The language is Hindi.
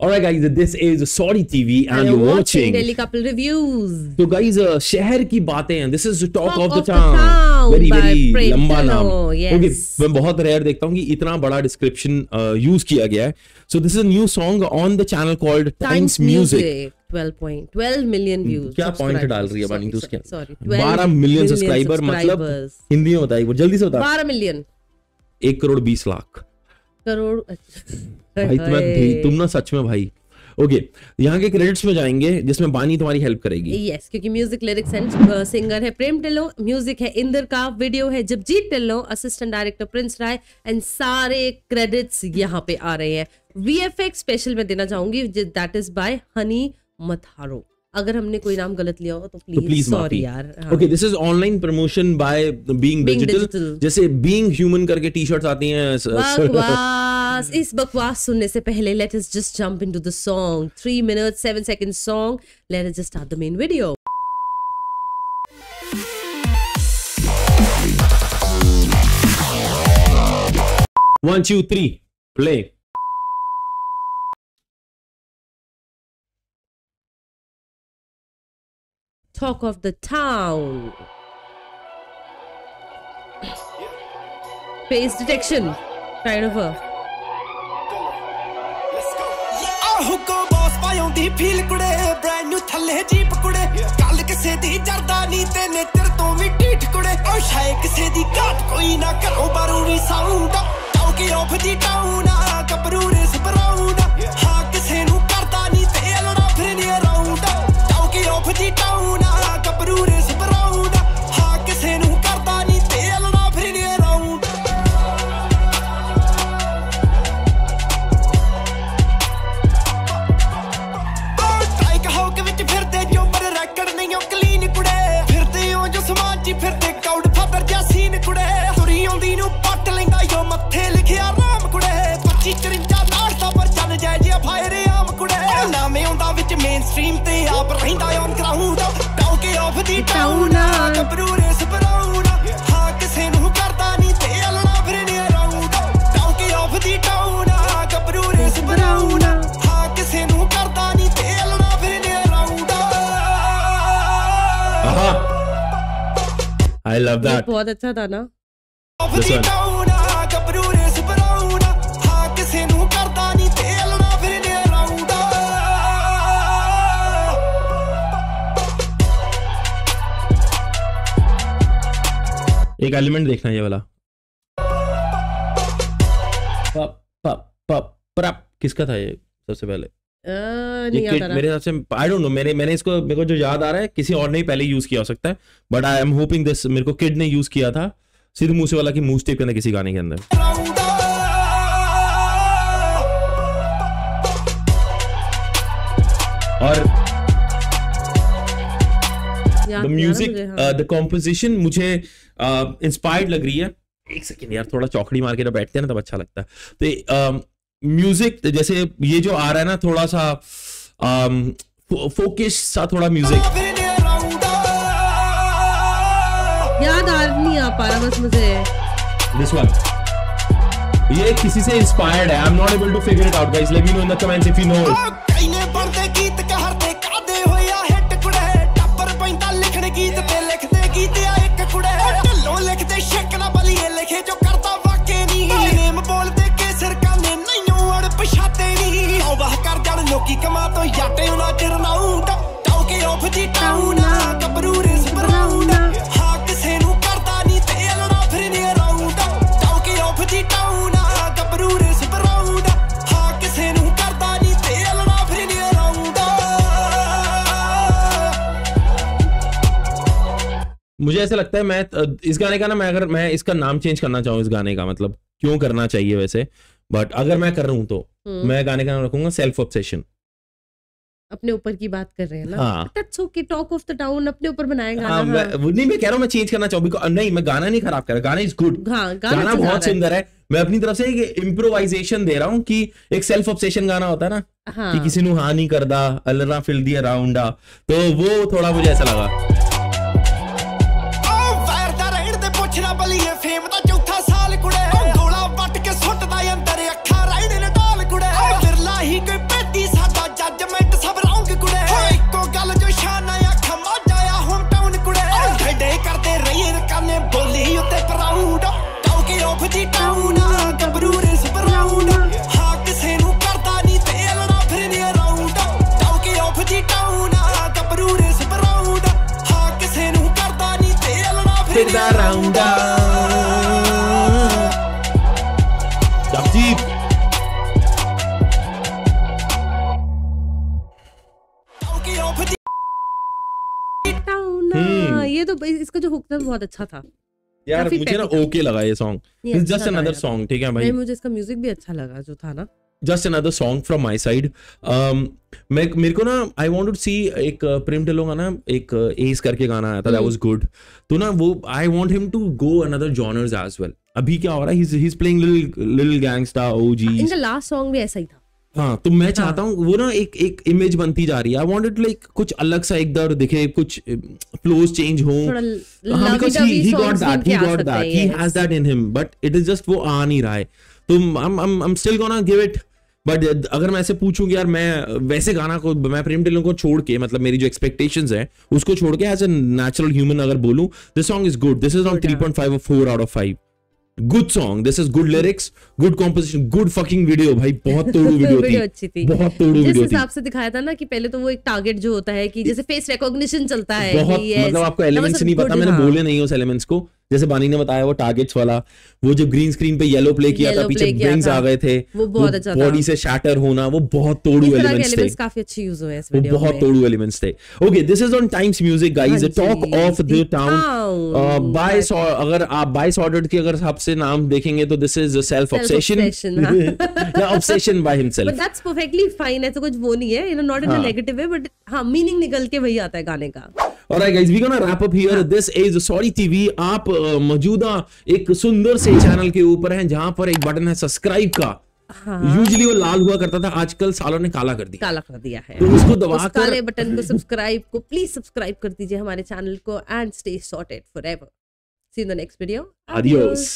Alright guys, this is Sorry TV and you're watching. Delhi couple reviews. तो guys uh, शहर की बातें हैं this is talk Talk of the of the town very by very Prem लंबा नाम yes. ओके मैं बहुत रेयर देखता हूँ कि इतना बड़ा डिस्क्रिप्शन यूज़ किया गया है so this is a new song on the channel called Times Music 12.12 million views. क्या पॉइंट डाल रही है बानी तू उसके Sorry. 12 मिलियन सब्सक्राइबर मतलब हिंदी में बताइए वो जल्दी से बता 12 million एक करोड़ बीस लाख करोड़ भाई तुम्हें हाय। तुम ना सच में भाई। ओके यहाँ के क्रेडिट्स में जाएँगे जिसमें बानी तुम्हारी हेल्प करेगी। यस क्योंकि म्यूज़िक लिरिक्स एंड सिंगर है प्रेम टिल्लो म्यूज़िक है इंदर का वीडियो है Jagjit Tillo assistant director Prince Rai and सारे क्रेडिट्स यहाँ पे आ रहे हैं। वीएफएक्स स्पेशल में देना चाहूँगी that is by Honey Matharo अगर हमने कोई नाम गलत लिया हो तो तो प्लीज़ प्लीज़ सॉरी यार। Okay this is online promotion by being digital जैसे बीइंग ह्यूमन करके टी शर्ट्स आती हैं बकवास इस बकवास सुनने से पहले let us just jump into the song 3 minutes 7 second song let us just start the main video One, two, three, play. talk of the town face detection kind of a ਆਹੋ ਕੋ ਬੌਸ ਪਾਉਂਦੀ ਫੀਲ ਕੁੜੇ ਬ੍ਰੈਂਡ ਨਿਊ ਥੱਲੇ ਜੀਪ ਕੁੜੇ ਕੱਲ ਕਿਸੇ ਦੀ ਜਰਦਾ ਨਹੀਂ ਤੇ ਨੇਤਰ ਤੋਂ ਵੀ ਢੀਠ ਕੁੜੇ ਉਹ ਸ਼ਾਇ ਕਿਸੇ ਦੀ ਘਾਟ ਕੋਈ ਨਾ ਘਰੋਂ ਬਾਰੂ ਵੀ sound talk of the town stream ਤੇ ਆਪ ਰਹਿੰਦਾ on ground talk of the town ਕਬਰੂ race brown ਹਾਂ ਕਿਸੇ ਨੂੰ ਕਰਦਾ ਨਹੀਂ ਤੇ ਅਲਣਾ ਫਿਰਨੇ around talk of the town ਕਬਰੂ race brown ਹਾਂ ਕਿਸੇ ਨੂੰ ਕਰਦਾ ਨਹੀਂ ਤੇ ਅਲਣਾ ਫਿਰਨੇ ਅਰਾਊਂਡ Aha. I love ये that. बहुत अच्छा था ना ਆਫ This एक एलिमेंट देखना है ये वाला। पप पप पप किसका था ये सबसे पहले? किसी और ने पहले यूज़ किया हो सकता है but I am hoping this मेरे को किड ने यूज़ किया था सिर्फ़ मूसे वाला की मूस टेप किसी गाने के अंदर। और द म्यूज़िक द कॉम्पोजिशन मुझे uh, हाँ। इंस्पायर्ड uh, लग रही है। एक सेकेंड यार थोड़ा चौकड़ी मार के ना बैठते हैं ना तब अच्छा लगता है। तो um, म्यूज़िक uh, तो जैसे ये जो आ रहा है ना थोड़ा सा um, uh, फोकिश सा थोड़ा म्यूज़िक याद आ नहीं आ पा रहा बस मुझे। दिस वन ये किसी से इंस्पायर्ड है। I am not able to figure it out guys let me know in the comments if you know मुझे ऐसा लगता है मैं इस गाने का ना मैं अगर मैं इसका नाम चेंज करना चाहूँ इस गाने का मतलब क्यों करना चाहिए वैसे? बट अगर मैं कर रहा हूँ तो हम्म, मैं गाने का नाम रखूँगा सेल्फ ऑब्सेशन अपने ऊपर की बात कर रहे हैं ना? हाँ। That's okay talk of the town अपने ऊपर बनाएगा हाँ, मैं वो नहीं मैं कह रहा हूँ मैं चेंज करना चाहूँ नहीं मैं गाना नहीं खराब कर रहा गाना इज़ गुड हाँ गाना गाना तो बहुत है। सुंदर है। मैं अपनी तरफ़ से एक इम्प्रोवाइजेशन दे रहा हूँ कि एक सेल्फ ऑब्सेशन गाना होता है ना हाँ। कि किसी नु हाँ नहीं करदा अल्लाह फिल दिया राउंड तो वो थोड़ा मुझे ऐसा लगा। ਫਿਰਦਾ ਰਾਉਂਦਾ ਦਖਦੀਪ ये तो इसका जो हुक था बहुत अच्छा था। यार मुझे ना ओके लगा ये सॉन्ग जस्ट अनदर सॉन्ग ठीक है भाई? मुझे इसका म्यूज़िक भी अच्छा लगा जो था ना। Just another song from my side मैं मेरे को ना आई वांट टू सी एक uh, प्रेम ढिल्लों का ना एक एस करके गाना आया था दैट। वाज गुड तो ना वो I want him to go another genres as well अभी क्या हो रहा है? He is playing little little gangster OG इनका लास्ट सॉन्ग भी ऐसा ही था। हाँ तो मैं चाहता हूँ वो ना एक एक इमेज बनती जा रही है। आई वांटेड लाइक कुछ अलग सा एक दर दिखे कुछ फ्लोज चेंज हो। हाँ, he got that, he got that, he has has that in him, but it is just वो आ नहीं रहा है। तो I'm I'm I'm still gonna give it. But अगर मैं ऐसे पूछूँ कि यार मैं वैसे गाना को मैं प्रेम टेलर को छोड़ के मतलब मेरी जो एक्सपेक्टेशंस है उसको छोड़ के एज अ नेचुरल ह्यूमन अगर बोलूँ this song is good this is on. 3.5 or 4 out of 5 good song this is good lyrics good composition good fucking video भाई बहुत तोड़ू वीडियो थी। अच्छी थी। बहुत तोड़ू वीडियो थी। हिसाब से दिखाया था ना कि पहले तो वो एक टारगेट जो होता है कि जैसे फेस रिकॉग्निशन चलता है बहुत मतलब आपको एलिमेंट्स नहीं पता मैंने हाँ। बोले नहीं उस एलिमेंट्स को। जैसे बानी ने बताया वो टारगेट्स वाला वो जब ग्रीन स्क्रीन पे येलो प्ले किया था पीछे ब्रिंग्स आ गए थे वो बहुत अच्छा था। बॉडी से शैटर होना वो बहुत तोड़ू एलिमेंट्स थे। काफ़ी अच्छे यूज़ हुए हैं इस वो वीडियो बहुत तोड़ू एलिमेंट्स थे। Okay this is on Times Music guys हाँ talk of the town by अगर आप बाय ऑर्डर्ड की अगर आपसे नाम देखेंगे तो दिस इज़ सेल्फ ऑब्सेशन। या obsession by himself but that's perfectly fine ऐसा कुछ वो नहीं है you know not in a. Negative way but हाँ मीनिंग निकल के वही आता है गाने का। Alright guys, we're gonna wrap up here. This is Sorry TV. आप मौजूदा एक सुंदर से चैनल के ऊपर हैं जहाँ पर एक बटन है सब्सक्राइब का। यूजली हाँ वो लाल हुआ करता था आजकल सालों ने काला कर दिया। काला कर दिया है। तो उसको दबा उस दबाकर काले बटन को सब्सक्राइब को प्लीज़ सब्सक्राइब कर दीजिए हमारे चैनल को and stay sorted forever see in the next video Adios.